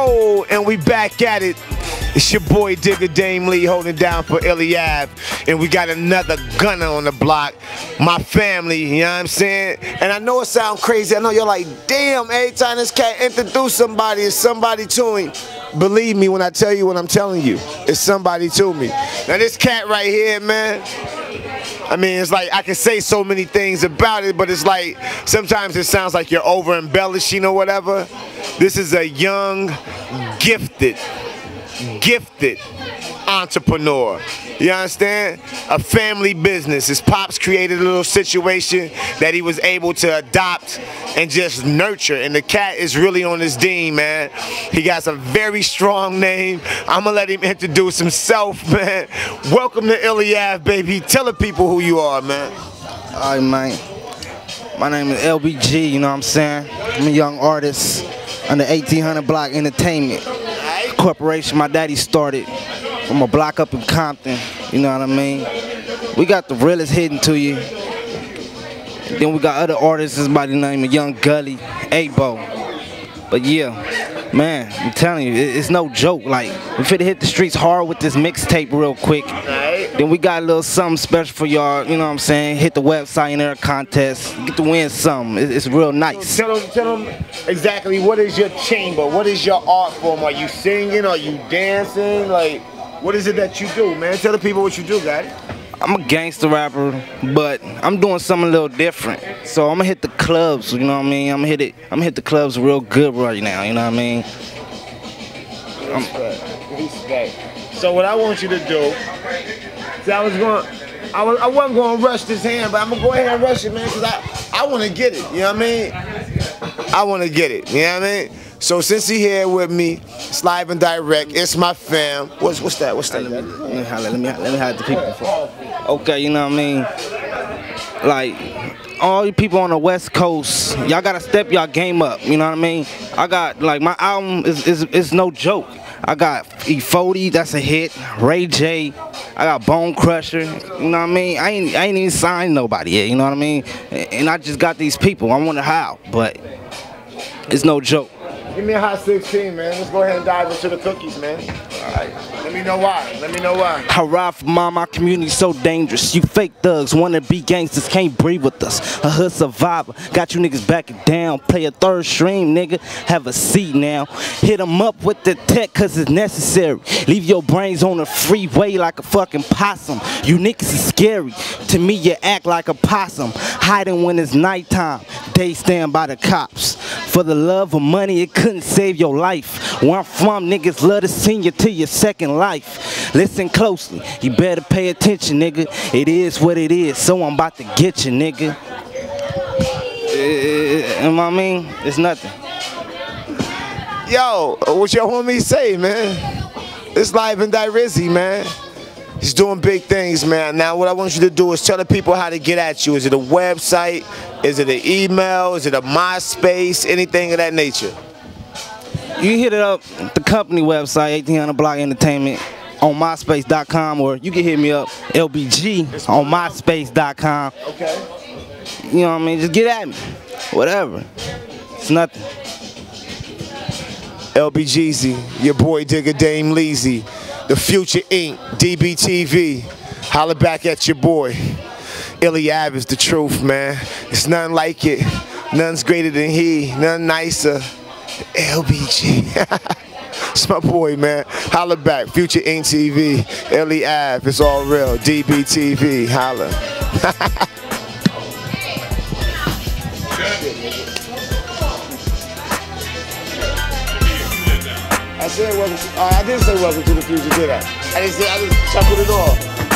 Oh, and we back at it. It's your boy Digga Dame Lee holding down for IllyAve. And we got another gunner on the block. My family, you know what I'm saying? And I know it sounds crazy. I know you're like, damn, every time this cat introduce somebody, it's somebody to him. Believe me when I tell you what I'm telling you. It's somebody to me. Now this cat right here, man. I mean, it's like I can say so many things about it, but it's like sometimes it sounds like you're over embellishing or whatever. This is a young, gifted, gifted entrepreneur. You understand? A family business. His pops created a little situation that he was able to adopt and just nurture. And the cat is really on his dean, man. He got a very strong name. I'm gonna let him introduce himself, man. Welcome to IllyAve, baby. Tell the people who you are, man. All right, man. My name is LBG, you know what I'm saying? I'm a young artist under 1800 Block Entertainment Corporation. My daddy started from a block up in Compton, you know what I mean? We got the realest hidden to you. Then we got other artists by the name of Young Gully, Abo. But yeah, man, I'm telling you, it's no joke. Like, we finna hit the streets hard with this mixtape real quick. Then we got a little something special for y'all, you know what I'm saying? Hit the website and there a contest. Get to win something. It- It's real nice. Tell them, tell them exactly what is your chamber? What is your art form? Are you singing? Are you dancing? Like, what is it that you do, man? Tell the people what you do, got? I'm a gangster rapper, but I'm doing something a little different. So I'm gonna hit the clubs, you know what I mean? I'm gonna hit it. I'm gonna hit the clubs real good right now, you know what I mean? Respect. Respect. So what I want you to do, see, I was going, I was, I wasn't going to rush this hand, but I'm gonna go ahead and rush it, man, because I, I want to get it. You know what I mean? I want to get it. You know what I mean? So since he here with me, it's live and direct. It's my fam. What's what's that? What's that? Let me, let me holler, let me let me have the people. Okay, you know what I mean? Like all you people on the West Coast, y'all gotta step y'all game up. You know what I mean? I got like my album is is, is no joke. I got E40, that's a hit. Ray J, I got Bone Crusher. You know what I mean? I ain't I ain't even signed nobody yet. You know what I mean? And I just got these people. I wonder how, but it's no joke. Give me a hot 16, man. Let's go ahead and dive into the cookies, man. All right. Let me know why. Let me know why. I ride for mom, my community so dangerous. You fake thugs wanna be gangsters, can't breathe with us. A hood survivor, got you niggas backing down. Play a third stream, nigga. Have a seat now. Hit Hit 'em up with the tech cause it's necessary. Leave your brains on the freeway like a fucking possum. You niggas is scary. To me, you act like a possum. Hiding when it's nighttime. They stand by the cops. For the love of money, it couldn't save your life. Where I'm from, niggas love to send you to your second life. Listen closely, you better pay attention, nigga. It is what it is, so I'm about to get you, nigga. Eh, You know what I mean? It's nothing. Yo, what me to say, man? It's live and Rizzy, man. He's doing big things, man. Now, what I want you to do is tell the people how to get at you. Is it a website? Is it an email? Is it a MySpace? Anything of that nature? You hit it up the company website, 1800 Block Entertainment, on MySpace.com, or you can hit me up, LBG, on MySpace.com. Okay. You know what I mean? Just get at me. Whatever. It's nothing. LBGZ, your boy Digga Dame Leezy, the Future Inc., DBTV. Holla back at your boy. IllyAve is the truth, man. It's nothing like it. None's greater than he. None nicer. LBG. it's my boy, man. Holla back. Future Inc. TV. IllyAve. It's all real. DBTV. Holla. I said welcome. Uh, I didn't say welcome to the future, did I? I didn't say. I just chuckled it off.